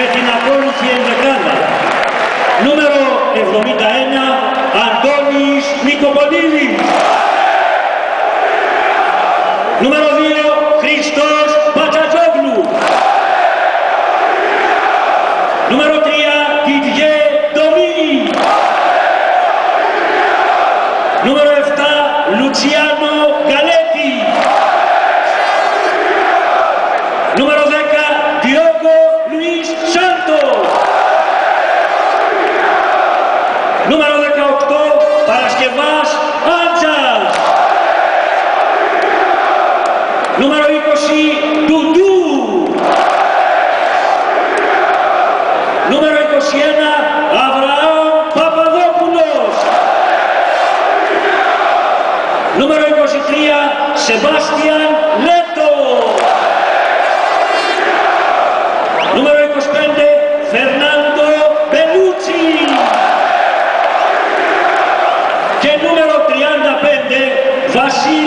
με την ακόλουθη ενδεκάδα. Νούμερο 71 Αντώνης Νικοπολίδης. Νούμερο 2 Χριστός Πατσατζόγλου. Νούμερο 3 Διδιέ Ντομίνη. Νούμερο 7 Λουτσιάνο Γκαλέτη. Νούμερο 10 numero 20 Dudu numero 21 Avraham Papadopoulos numero 23 Sebastian Leto numero 25 Fernando Bellucci. Che numero 35 Vasili